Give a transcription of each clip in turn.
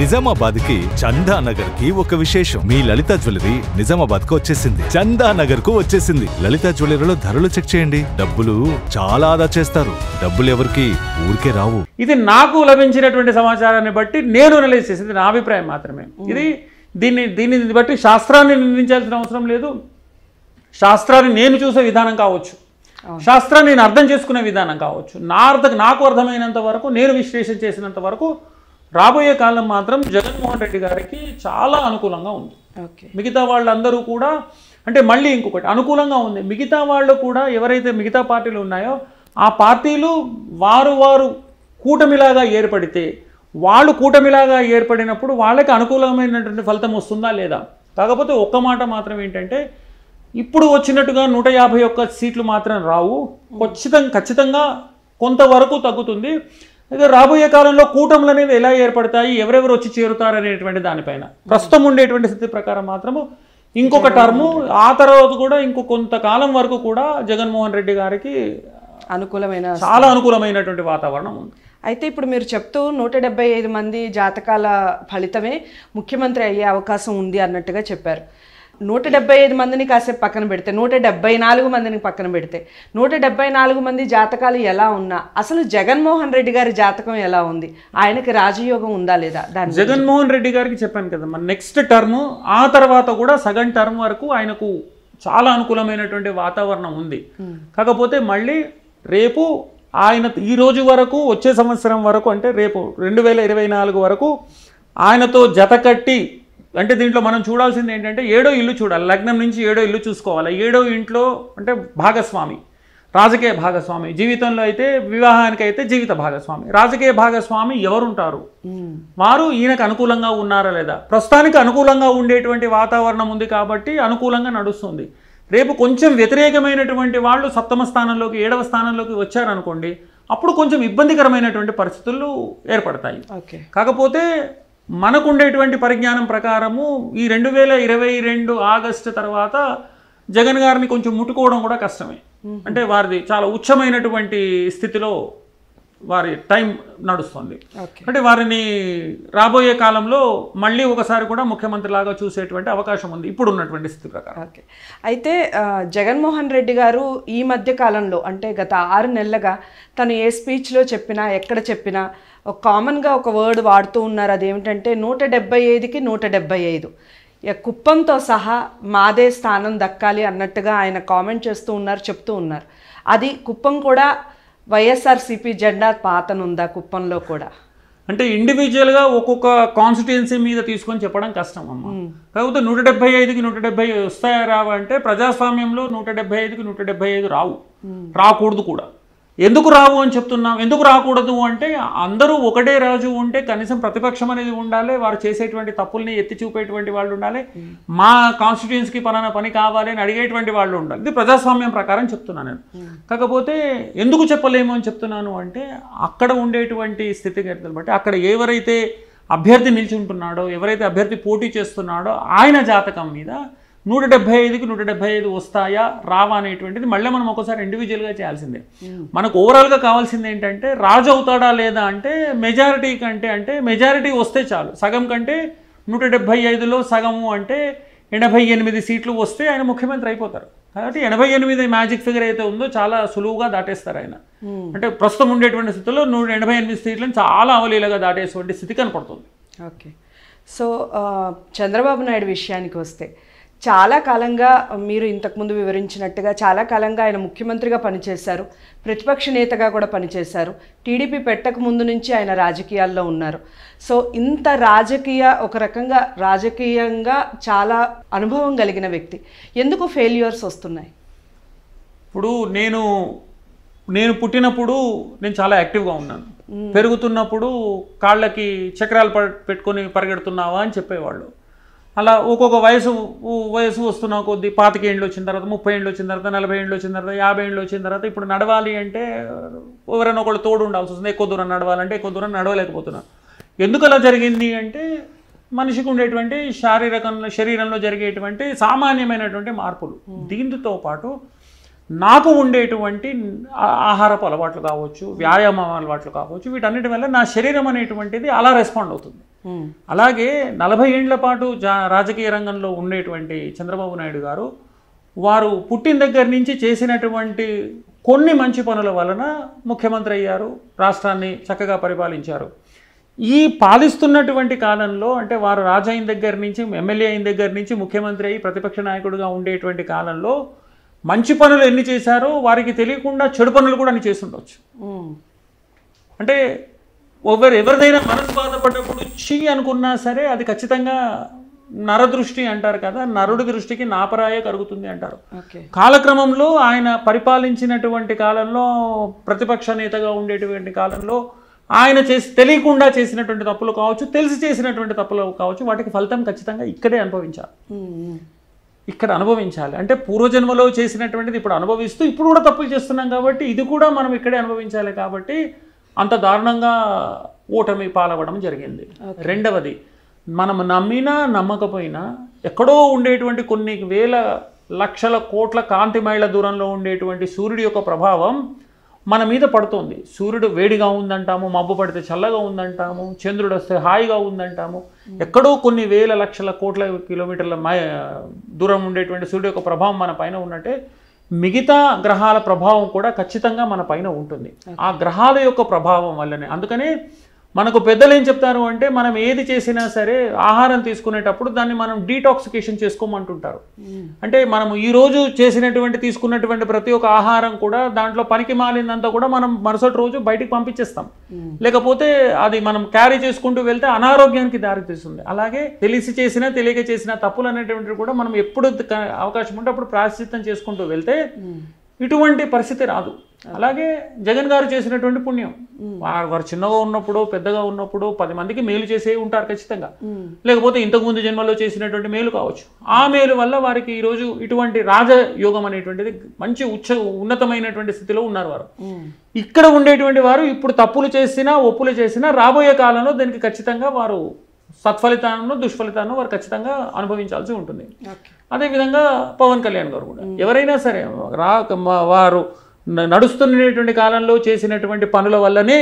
నిజామాబాద్కి చందా నగర్కి ఒక విశేషం. మీ లలిత జ్యువెలరీ నిజామాబాద్కు వచ్చేసింది. చందా నగర్కు వచ్చేసింది. లలిత జ్యువెలరీలో ధరలు చెక్ చేయండి. డబ్బులు చాలా ఆదా చేస్తారు. డబ్బులు ఎవరికి? ఊరికే రావు. ఇది నాకు లభించినటువంటి సమాచారాన్ని బట్టి నేను అనలైజ్ చేసింది. నా అభిప్రాయం మాత్రమే. ఇది దీన్ని దీన్ని బట్టి శాస్త్రాన్ని నిర్ణయించాల్సిన అవసరం లేదు. శాస్త్రాన్ని నేను చూసే విధానం కావచ్చు. శాస్త్రాన్ని నేను అర్థం చేసుకునే విధానం కావచ్చు. నా అర్థం నాకు అర్థమైనంత వరకు నేను విశ్లేషణ చేసినంత వరకు రాబోయే కాలం మాత్రం జగన్మోహన్ రెడ్డి గారికి చాలా అనుకూలంగా ఉంది. ఓకే. మిగతా వాళ్ళందరూ కూడా అంటే మళ్ళీ ఇంకొకటి అనుకూలంగా ఉంది. మిగతా వాళ్ళు కూడా ఎవరైతే మిగతా పార్టీలు ఉన్నాయో ఆ పార్టీలు వారు వారు కూటమిలాగా ఏర్పడితే వాళ్ళు కూటమిలాగా ఏర్పడినప్పుడు వాళ్ళకి అనుకూలమైనటువంటి ఫలితం వస్తుందా లేదా? కాకపోతే ఒక్క మాట మాత్రం ఏంటంటే ఇప్పుడు వచ్చినట్టుగా నూట యాభై ఒక్క సీట్లు మాత్రం రావు. ఖచ్చితంగా ఖచ్చితంగా కొంతవరకు తగ్గుతుంది. అయితే రాబోయే కాలంలో కూటములు అనేవి ఎలా ఏర్పడతాయి ఎవరెవరు వచ్చి చేరుతారు అనేటువంటి దానిపైన. ప్రస్తుతం ఉండేటువంటి స్థితి ప్రకారం మాత్రము ఇంకొక టర్ము ఆ తర్వాత కూడా ఇంకో కొంతకాలం వరకు కూడా జగన్మోహన్ రెడ్డి గారికి అనుకూలమైన చాలా అనుకూలమైనటువంటి వాతావరణం ఉంది. అయితే ఇప్పుడు మీరు చెప్తూ నూట డెబ్బై ఐదు మంది జాతకాల ఫలితమే ముఖ్యమంత్రి అయ్యే అవకాశం ఉంది అన్నట్టుగా చెప్పారు. నూట డెబ్బై ఐదు మందిని కాసేపు పక్కన పెడితే నూట డెబ్బై నాలుగు మందిని పక్కన పెడితే నూట డెబ్బై నాలుగు మంది జాతకాలు ఎలా ఉన్నా అసలు జగన్మోహన్ రెడ్డి గారి జాతకం ఎలా ఉంది ఆయనకి రాజయోగం ఉందా లేదా దాని జగన్మోహన్ రెడ్డి గారికి చెప్పాను కదా మన నెక్స్ట్ టర్మ్ ఆ తర్వాత కూడా సగం టర్మ్ వరకు ఆయనకు చాలా అనుకూలమైనటువంటి వాతావరణం ఉంది. కాకపోతే మళ్ళీ రేపు ఆయన ఈ రోజు వరకు వచ్చే సంవత్సరం వరకు అంటే రేపు రెండు వేల ఇరవై నాలుగు వరకు ఆయనతో జత కట్టి అంటే దీంట్లో మనం చూడాల్సింది ఏంటంటే ఏడో ఇల్లు చూడాలి. లగ్నం నుంచి ఏడో ఇల్లు చూసుకోవాలి. ఏడో ఇంట్లో అంటే భాగస్వామి రాజకీయ భాగస్వామి. జీవితంలో అయితే వివాహానికి అయితే జీవిత భాగస్వామి. రాజకీయ భాగస్వామి ఎవరుంటారు? వారు ఈయనకు అనుకూలంగా ఉన్నారా లేదా? ప్రస్తుతానికి అనుకూలంగా ఉండేటువంటి వాతావరణం ఉంది కాబట్టి అనుకూలంగా నడుస్తుంది. రేపు కొంచెం వ్యతిరేకమైనటువంటి వాళ్ళు సప్తమ స్థానంలోకి ఏడవ స్థానంలోకి వచ్చారనుకోండి అప్పుడు కొంచెం ఇబ్బందికరమైనటువంటి పరిస్థితులు ఏర్పడతాయి. ఓకే. కాకపోతే మనకు ఉండేటువంటి పరిజ్ఞానం ప్రకారము ఈ రెండు వేల ఇరవై రెండు ఆగస్టు తర్వాత జగన్ గారిని కొంచెం ముట్టుకోవడం కూడా కష్టమే. అంటే వారిది చాలా ఉచ్చమైనటువంటి స్థితిలో వారి టైం నడుస్తుంది. ఓకే. అంటే వారిని రాబోయే కాలంలో మళ్ళీ ఒకసారి కూడా ముఖ్యమంత్రి లాగా చూసేటువంటి అవకాశం ఉంది. ఇప్పుడు ఉన్నటువంటి స్థితి ప్రకారం. ఓకే. అయితే జగన్మోహన్ రెడ్డి గారు ఈ మధ్య కాలంలో అంటే గత ఆరు నెలలుగా తను ఏ స్పీచ్లో చెప్పినా ఎక్కడ చెప్పినా ఒక కామన్గా ఒక వర్డ్ వాడుతూ ఉన్నారు. అదేమిటంటే నూట డెబ్బై ఐదుకి నూట డెబ్బై ఐదు. కుప్పంతో సహా మాదే స్థానం దక్కాలి అన్నట్టుగా ఆయన కామెంట్ చేస్తూ ఉన్నారు చెప్తూ ఉన్నారు. అది కుప్పం కూడా వైఎస్ఆర్సీపీ జెండా పాతనుందా కుప్పంలో కూడా? అంటే ఇండివిజువల్గా ఒక్కొక్క కాన్స్టిట్యుయెన్సీ మీద తీసుకొని చెప్పడం కష్టం అమ్మ. కాకపోతే నూట డెబ్బై ఐదుకి నూట డెబ్బై వస్తాయా రావా అంటే ప్రజాస్వామ్యంలో నూట డెబ్బై ఐదుకి నూట డెబ్బై ఐదు రావు. రాకూడదు కూడా. ఎందుకు రావు అని చెప్తున్నాం? ఎందుకు రాకూడదు అంటే అందరూ ఒకటే రాజు ఉంటే కనీసం ప్రతిపక్షం అనేది ఉండాలి వారు చేసేటువంటి తప్పుల్ని ఎత్తి చూపేటువంటి వాళ్ళు ఉండాలి మా కాన్స్టిట్యుయెన్సీకి పలానా పని కావాలి అని అడిగేటువంటి వాళ్ళు ఉండాలి. ఇది ప్రజాస్వామ్యం ప్రకారం చెప్తున్నాను నేను. కాకపోతే ఎందుకు చెప్పలేము అని చెప్తున్నాను అంటే అక్కడ ఉండేటువంటి స్థితిగతులు బట్టి అక్కడ ఎవరైతే అభ్యర్థి నిల్చుంటున్నాడో ఎవరైతే అభ్యర్థి పోటీ చేస్తున్నాడో ఆయన జాతకం మీద నూట డెబ్బై ఐదుకి నూట డెబ్బై ఐదు వస్తాయా రావా అనేటువంటిది మళ్ళీ మనం ఒకసారి ఇండివిజువల్గా చేయాల్సిందే. మనకు ఓవరాల్గా కావాల్సింది ఏంటంటే రాజు అవుతాడా లేదా అంటే మెజారిటీ కంటే అంటే మెజారిటీ వస్తే చాలు. సగం కంటే నూట డెబ్బై ఐదులో సగము అంటే ఎనభై ఎనిమిది సీట్లు వస్తే ఆయన ముఖ్యమంత్రి అయిపోతారు. కాబట్టి ఎనభై ఎనిమిది మ్యాజిక్ ఫిగర్ అయితే ఉందో చాలా సులువుగా దాటేస్తారు ఆయన. అంటే ప్రస్తుతం ఉండేటువంటి స్థితిలో నూట ఎనభై ఎనిమిది సీట్లను చాలా అవలీలగా దాటేటువంటి స్థితి కనపడుతుంది. ఓకే. సో చంద్రబాబు నాయుడు విషయానికి వస్తే చాలా కాలంగా మీరు ఇంతకుముందు వివరించినట్టుగా చాలా కాలంగా ఆయన ముఖ్యమంత్రిగా పనిచేశారు. ప్రతిపక్ష నేతగా కూడా పనిచేశారు. టీడీపీ పెట్టక ముందు నుంచి ఆయన రాజకీయాల్లో ఉన్నారు. సో ఇంత రాజకీయ ఒక రకంగా రాజకీయంగా చాలా అనుభవం కలిగిన వ్యక్తి. ఎందుకు ఫెయిల్యూర్స్ వస్తున్నాయి? ఇప్పుడు నేను నేను పుట్టినప్పుడు నేను చాలా యాక్టివ్గా ఉన్నాను. పెరుగుతున్నప్పుడు కాళ్ళకి చక్రాలు పెట్టుకొని పరిగెడుతున్నావా అని చెప్పేవాళ్ళు. అలా ఒక్కొక్క వయసు వయసు వస్తున్న కొద్దీ పాతిక ఏండ్లు వచ్చిన తర్వాత ముప్పై ఏండ్లు వచ్చిన తర్వాత నలభై ఏండ్లు వచ్చిన తర్వాత యాభై ఏండ్లు వచ్చిన తర్వాత ఇప్పుడు నడవాలి అంటే ఎవరైనా ఒకళ్ళు తోడు ఉండాల్సి వస్తుంది. ఎక్కువ దూరం నడవాలంటే ఎక్కువ దూరం నడవలేకపోతున్నాను ఎందుకు అలా జరిగింది అంటే మనిషికి ఉండేటువంటి శారీరకంలో శరీరంలో జరిగేటువంటి సామాన్యమైనటువంటి మార్పులు. దీంతో పాటు నాకు ఉండేటువంటి ఆహారపు అలవాట్లు కావచ్చు వ్యాయామం అలవాట్లు కావచ్చు వీటన్నిటి వల్ల నా శరీరం అనేటువంటిది అలా రెస్పాండ్ అవుతుంది. అలాగే నలభై ఏండ్ల పాటు జా రాజకీయ రంగంలో ఉండేటువంటి చంద్రబాబు నాయుడు గారు వారు పుట్టిన దగ్గర నుంచి చేసినటువంటి కొన్ని మంచి పనుల వలన ముఖ్యమంత్రి అయ్యారు రాష్ట్రాన్ని చక్కగా పరిపాలించారు. ఈ పాలిస్తున్నటువంటి కాలంలో అంటే వారు రాజు అయిన దగ్గర నుంచి ఎమ్మెల్యే అయిన దగ్గర నుంచి ముఖ్యమంత్రి అయ్యి ప్రతిపక్ష నాయకుడిగా ఉండేటువంటి కాలంలో మంచి పనులు ఎన్ని చేశారో వారికి తెలియకుండా చెడు పనులు కూడా అన్ని చేసి ఉండొచ్చు ఉమ్, అంటే ఎవరు ఎవరిదైనా మనసు బాధపడ్డప్పుడు చీ అనుకున్నా సరే అది ఖచ్చితంగా నరదృష్టి అంటారు కదా నరుడి దృష్టికి నాపరాయే కరుగుతుంది అంటారు. కాలక్రమంలో ఆయన పరిపాలించినటువంటి కాలంలో ప్రతిపక్ష నేతగా ఉండేటువంటి కాలంలో ఆయన చేసి తెలియకుండా చేసినటువంటి తప్పులు కావచ్చు తెలిసి చేసినటువంటి తప్పులు కావచ్చు వాటికి ఫలితం ఖచ్చితంగా ఇక్కడే అనుభవించాలి. ఇక్కడ అనుభవించాలి. అంటే పూర్వజన్మలో చేసినటువంటిది ఇప్పుడు అనుభవిస్తూ ఇప్పుడు కూడా తప్పులు చేస్తున్నాం కాబట్టి ఇది కూడా మనం ఇక్కడే అనుభవించాలి కాబట్టి అంత దారుణంగా ఓటమి పాలవడం జరిగింది. రెండవది మనం నమ్మినా నమ్మకపోయినా ఎక్కడో ఉండేటువంటి కొన్ని వేల లక్షల కోట్ల కాంతి మైళ్ళ దూరంలో ఉండేటువంటి సూర్యుడి యొక్క ప్రభావం మన మీద పడుతుంది. సూర్యుడు వేడిగా ఉందంటాము మబ్బు పడితే చల్లగా ఉందంటాము చంద్రుడు వస్తే హాయిగా ఉందంటాము. ఎక్కడో కొన్ని వేల లక్షల కోట్ల కిలోమీటర్ల మై దూరం ఉండేటువంటి సూర్యుడు యొక్క ప్రభావం మన పైన ఉన్నట్టే మిగతా గ్రహాల ప్రభావం కూడా ఖచ్చితంగా మన పైన ఉంటుంది. ఆ గ్రహాల యొక్క ప్రభావం వల్లనే. అందుకనే మనకు పెద్దలు ఏం చెప్తారు అంటే మనం ఏది చేసినా సరే ఆహారం తీసుకునేటప్పుడు దాన్ని మనం డీటాక్సికేషన్ చేసుకోమంటుంటారు. అంటే మనం ఈ రోజు చేసినటువంటి తీసుకున్నటువంటి ప్రతి ఒక్క ఆహారం కూడా దాంట్లో పనికి మాలిందంతా కూడా మనం మరుసటి రోజు బయటికి పంపించేస్తాం. లేకపోతే అది మనం క్యారీ చేసుకుంటూ వెళ్తే అనారోగ్యానికి దారితీస్తుంది అలాగే తెలిసి చేసినా తెలియక చేసిన తప్పులు అనేటువంటివి కూడా మనం ఎప్పుడు అవకాశం ఉంటే అప్పుడు ప్రాయశ్చిత్తం చేసుకుంటూ వెళ్తే ఇటువంటి పరిస్థితి రాదు. అలాగే జగన్ గారు చేసినటువంటి పుణ్యం. వారు చిన్నగా ఉన్నప్పుడు పెద్దగా ఉన్నప్పుడు పది మందికి మేలు చేసే ఉంటారు ఖచ్చితంగా. లేకపోతే ఇంతకు ముందు జన్మలో చేసినటువంటి మేలు కావచ్చు. ఆ మేలు వల్ల వారికి ఈరోజు ఇటువంటి రాజయోగం అనేటువంటిది మంచి ఉచ్చ ఉన్నతమైనటువంటి స్థితిలో ఉన్నారు వారు. ఇక్కడ ఉండేటువంటి వారు ఇప్పుడు తప్పులు చేసినా ఒప్పులు చేసినా రాబోయే కాలంలో దీనికి ఖచ్చితంగా వారు సత్ఫలితాలను దుష్ఫలితాలను వారు ఖచ్చితంగా అనుభవించాల్సి ఉంటుంది. అదేవిధంగా పవన్ కళ్యాణ్ గారు కూడా. ఎవరైనా సరే రా వారు నడుస్తున్నటువంటి కాలంలో చేసినటువంటి పనుల వల్లనే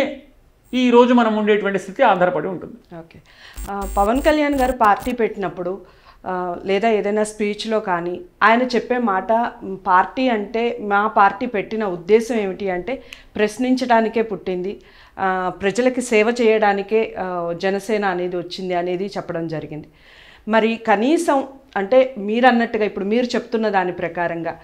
ఈ రోజు మనం ఉండేటువంటి స్థితి ఆధారపడి ఉంటుంది. ఓకే. పవన్ కళ్యాణ్ గారు పార్టీ పెట్టినప్పుడు లేదా ఏదైనా స్పీచ్లో కానీ ఆయన చెప్పే మాట పార్టీ అంటే మా పార్టీ పెట్టిన ఉద్దేశం ఏమిటి అంటే ప్రశ్నించడానికే పుట్టింది. ప్రజలకి సేవ చేయడానికే జనసేన అనేది వచ్చింది అనేది చెప్పడం జరిగింది. మరి కనీసం అంటే మీరు అన్నట్టుగా ఇప్పుడు మీరు చెప్తున్న దాని ప్రకారంగా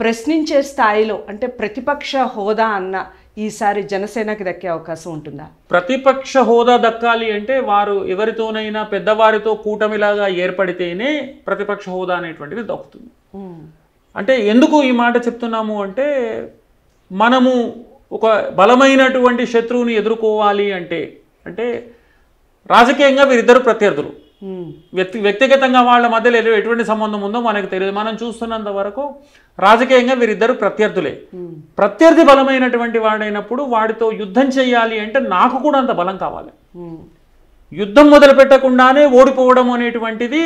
ప్రశ్నించే స్థాయిలో అంటే ప్రతిపక్ష హోదా అన్న ఈసారి జనసేనకి దక్కే అవకాశం ఉంటుందా? ప్రతిపక్ష హోదా దక్కాలి అంటే వారు ఎవరితోనైనా పెద్దవారితో కూటమిలాగా ఏర్పడితేనే ప్రతిపక్ష హోదా అనేటువంటిది దక్కుతుంది. అంటే ఎందుకు ఈ మాట చెప్తున్నాము అంటే మనము ఒక బలమైనటువంటి శత్రువుని ఎదుర్కోవాలి అంటే అంటే రాజకీయంగా వీరిద్దరు ప్రత్యర్థులు. వ్యక్తి వ్యక్తిగతంగా వాళ్ళ మధ్యలో ఎటు- ఎటువంటి సంబంధం ఉందో మనకు తెలియదు. మనం చూస్తున్నంత వరకు రాజకీయంగా వీరిద్దరు ప్రత్యర్థులే. ప్రత్యర్థి బలమైనటువంటి వాడైనప్పుడు వాడితో యుద్ధం చేయాలి అంటే నాకు కూడా అంత బలం కావాలి. యుద్ధం మొదలు పెట్టకుండానే ఓడిపోవడం అనేటువంటిది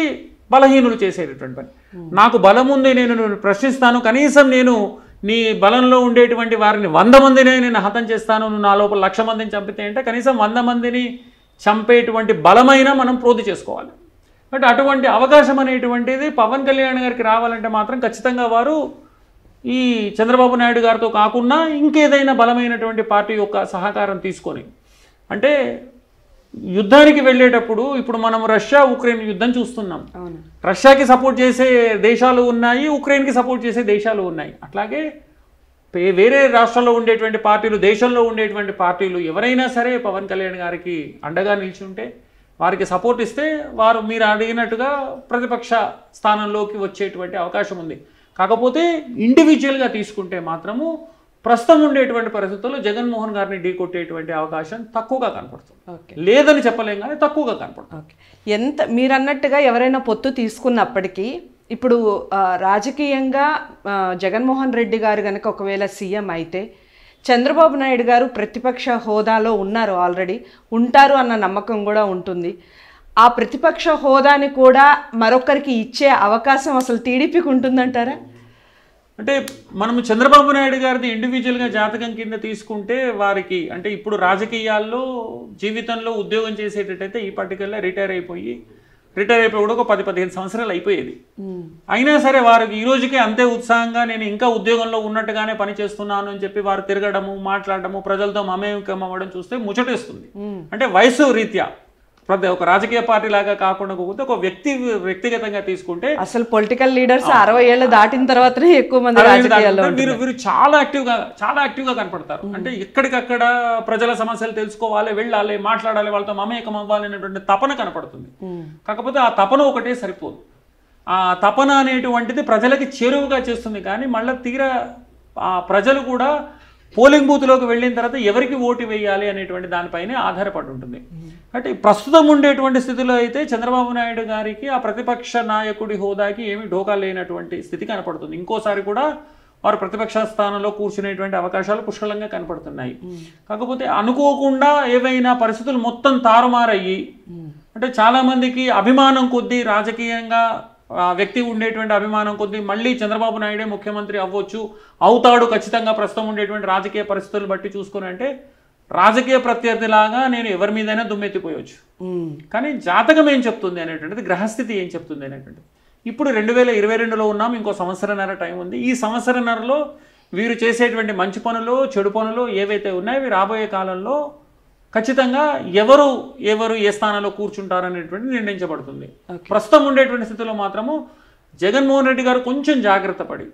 బలహీనులు చేసేటటువంటి పని. నాకు బలం ఉంది నేను ప్రశ్నిస్తాను కనీసం నేను నీ బలంలో ఉండేటువంటి వారిని వంద మందినే నేను హతం చేస్తాను నా లోపల లక్ష మందిని చంపితే అంటే కనీసం వంద మందిని చంపేటువంటి బలమైన మనం ప్రోధి చేసుకోవాలి. బట్ అటువంటి అవకాశం అనేటువంటిది పవన్ కళ్యాణ్ గారికి రావాలంటే మాత్రం ఖచ్చితంగా వారు ఈ చంద్రబాబు నాయుడు గారితో కాకుండా ఇంకేదైనా బలమైనటువంటి పార్టీ యొక్క సహకారం తీసుకొని అంటే యుద్ధానికి వెళ్ళేటప్పుడు ఇప్పుడు మనం రష్యా ఉక్రెయిన్ యుద్ధం చూస్తున్నాం. రష్యాకి సపోర్ట్ చేసే దేశాలు ఉన్నాయి ఉక్రెయిన్కి సపోర్ట్ చేసే దేశాలు ఉన్నాయి. అట్లాగే వేరే రాష్ట్రాల్లో ఉండేటువంటి పార్టీలు దేశంలో ఉండేటువంటి పార్టీలు ఎవరైనా సరే పవన్ కళ్యాణ్ గారికి అండగా నిల్చుంటే వారికి సపోర్ట్ ఇస్తే వారు మీరు అడిగినట్టుగా ప్రతిపక్ష స్థానంలోకి వచ్చేటువంటి అవకాశం ఉంది. కాకపోతే ఇండివిజువల్గా తీసుకుంటే మాత్రము ప్రస్తుతం ఉండేటువంటి పరిస్థితుల్లో జగన్మోహన్ గారిని ఢీకొట్టేటువంటి అవకాశం తక్కువగా కనపడుతుంది. ఓకే. లేదని చెప్పలేం కానీ తక్కువగా కనపడుతుంది. ఓకే. ఎంత మీరు అన్నట్టుగా ఎవరైనా పొత్తు తీసుకున్నప్పటికీ ఇప్పుడు రాజకీయంగా జగన్మోహన్ రెడ్డి గారు కనుక ఒకవేళ సీఎం అయితే చంద్రబాబు నాయుడు గారు ప్రతిపక్ష హోదాలో ఉన్నారు ఆల్రెడీ ఉంటారు అన్న నమ్మకం కూడా ఉంటుంది. ఆ ప్రతిపక్ష హోదాని కూడా మరొకరికి ఇచ్చే అవకాశం అసలు టీడీపీకి ఉంటుందంటారా? అంటే మనం చంద్రబాబు నాయుడు గారిది ఇండివిజువల్గా జాతకం కింద తీసుకుంటే వారికి అంటే ఇప్పుడు రాజకీయాల్లో జీవితంలో ఉద్యోగం చేసేటట్టయితే ఈ పర్టికులర్ రిటైర్ అయిపోయి రిటైర్ అయిపోయి కూడా ఒక పది పదిహేను సంవత్సరాలు అయిపోయేది. అయినా సరే వారికి ఈ రోజుకే అంతే ఉత్సాహంగా నేను ఇంకా ఉద్యోగంలో ఉన్నట్టుగానే పని చేస్తున్నాను అని చెప్పి వారు తిరగడము మాట్లాడడము ప్రజలతో మమేకం అవ్వడం చూస్తే ముచ్చటేస్తుంది. అంటే వయసు రీత్యా. ప్రతి ఒక రాజకీయ పార్టీ లాగా కాకుండా కాకపోతే ఒక వ్యక్తి వ్యక్తిగతంగా తీసుకుంటే అసలు పొలిటికల్ లీడర్స్ అరవై ఏళ్ళు దాటిన తర్వాతనే ఎక్కువ మంది వీరు వీరు చాలా యాక్టివ్గా చాలా యాక్టివ్గా కనపడతారు. అంటే ఎక్కడికక్కడ ప్రజల సమస్యలు తెలుసుకోవాలి వెళ్ళాలి మాట్లాడాలి వాళ్ళతో మమేకం అవ్వాలి అనేటువంటి తపన కనపడుతుంది. కాకపోతే ఆ తపన ఒకటే సరిపోదు. ఆ తపన అనేటువంటిది ప్రజలకి చేరువుగా చేస్తుంది. కానీ మళ్ళీ తీరా ఆ ప్రజలు కూడా పోలింగ్ బూత్లోకి వెళ్ళిన తర్వాత ఎవరికి ఓటు వేయాలి అనేటువంటి దానిపైనే ఆధారపడి ఉంటుంది. అంటే ప్రస్తుతం ఉండేటువంటి స్థితిలో అయితే చంద్రబాబు నాయుడు గారికి ఆ ప్రతిపక్ష నాయకుడి హోదాకి ఏమీ ఢోకా లేనటువంటి స్థితి కనపడుతుంది. ఇంకోసారి కూడా వారు ప్రతిపక్ష స్థానంలో కూర్చునేటువంటి అవకాశాలు పుష్కలంగా కనపడుతున్నాయి. కాకపోతే అనుకోకుండా ఏవైనా పరిస్థితులు మొత్తం తారుమారయ్యి అంటే చాలా మందికి అభిమానం కొద్దీ రాజకీయంగా వ్యక్తి ఉండేటువంటి అభిమానం కొద్దీ మళ్ళీ చంద్రబాబు నాయుడే ముఖ్యమంత్రి అవ్వచ్చు అవుతాడు ఖచ్చితంగా ప్రస్తుతం ఉండేటువంటి రాజకీయ పరిస్థితులను బట్టి చూసుకుని అంటే రాజకీయ ప్రత్యర్థిలాగా నేను ఎవరి మీదైనా దుమ్మెత్తిపోయొచ్చు. ఉమ్. కానీ జాతకం ఏం చెప్తుంది అనేటువంటిది గ్రహస్థితి ఏం చెప్తుంది అనేటువంటిది. ఇప్పుడు రెండు వేల ఇరవై రెండులో ఉన్నాం ఇంకో సంవత్సరన్నర టైం ఉంది. ఈ సంవత్సరన్నరలో వీరు చేసేటువంటి మంచి పనులు చెడు పనులు ఏవైతే ఉన్నాయో రాబోయే కాలంలో ఖచ్చితంగా ఎవరు ఎవరు ఏ స్థానంలో కూర్చుంటారు అనేటువంటి నిర్ణయించబడుతుంది. ప్రస్తుతం ఉండేటువంటి స్థితిలో మాత్రము జగన్మోహన్ రెడ్డి గారు కొంచెం జాగ్రత్త పడి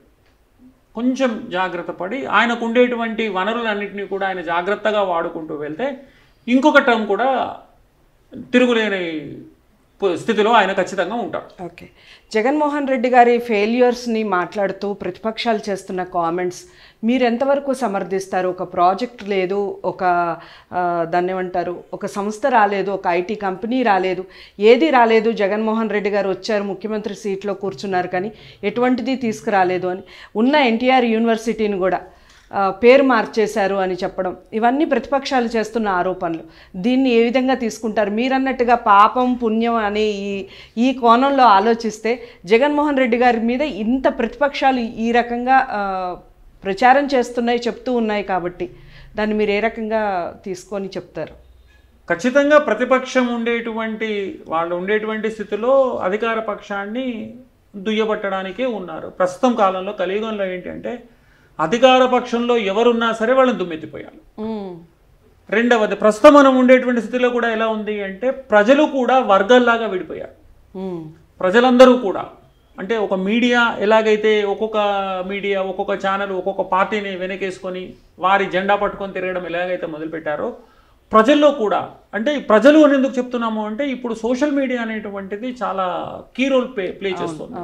కొంచెం జాగ్రత్త పడి ఆయనకు ఉండేటువంటి వనరులన్నింటినీ కూడా ఆయన జాగ్రత్తగా వాడుకుంటూ వెళ్తే ఇంకొక టర్మ్ కూడా తిరుగులేని స్థితిలో ఆయన ఖచ్చితంగా ఉంటారు ఓకే. జగన్మోహన్ రెడ్డి గారి ఫెయిల్యూర్స్ని మాట్లాడుతూ ప్రతిపక్షాలు చేస్తున్న కామెంట్స్ మీరు ఎంతవరకు సమర్థిస్తారు? ఒక ప్రాజెక్ట్ లేదు ఒక దాన్ని ఏమంటారు ఒక సంస్థ రాలేదు ఒక ఐటీ కంపెనీ రాలేదు. ఏది రాలేదు? జగన్మోహన్ రెడ్డి గారు వచ్చారు ముఖ్యమంత్రి సీట్లో కూర్చున్నారు కానీ ఎటువంటిది తీసుకురాలేదు అని. ఉన్న ఎన్టీఆర్ యూనివర్సిటీని కూడా పేరు మార్చేశారు అని చెప్పడం. ఇవన్నీ ప్రతిపక్షాలు చేస్తున్న ఆరోపణలు. దీన్ని ఏ విధంగా తీసుకుంటారు? మీరన్నట్టుగా పాపం పుణ్యం అనే ఈ ఈ కోణంలో ఆలోచిస్తే జగన్మోహన్ రెడ్డి గారి మీద ఇంత ప్రతిపక్షాలు ఈ రకంగా ప్రచారం చేస్తున్నాయి చెప్తూ ఉన్నాయి కాబట్టి దాన్ని మీరు ఏ రకంగా తీసుకొని చెప్తారు? ఖచ్చితంగా ప్రతిపక్షం ఉండేటువంటి వాళ్ళు ఉండేటువంటి స్థితిలో అధికార పక్షాన్ని దుయ్యబట్టడానికే ఉన్నారు. ప్రస్తుతం కాలంలో కలియుగంలో ఏంటంటే అధికార పక్షంలో ఎవరున్నా సరే వాళ్ళని దుమ్మెత్తిపోయాలి. రెండవది ప్రస్తుతం మనం ఉండేటువంటి స్థితిలో కూడా ఎలా ఉంది అంటే ప్రజలు కూడా వర్గాల్లాగా విడిపోయారు. ప్రజలందరూ కూడా. అంటే ఒక మీడియా ఎలాగైతే ఒక్కొక్క మీడియా ఒక్కొక్క ఛానల్ ఒక్కొక్క పార్టీని వెనకేసుకొని వారి జెండా పట్టుకొని తిరగడం ఎలాగైతే మొదలుపెట్టారో ప్రజల్లో కూడా. అంటే ప్రజలు అని ఎందుకు చెప్తున్నాము అంటే ఇప్పుడు సోషల్ మీడియా అనేటువంటిది చాలా కీ రోల్ ప్లే ప్లే చేస్తుంది.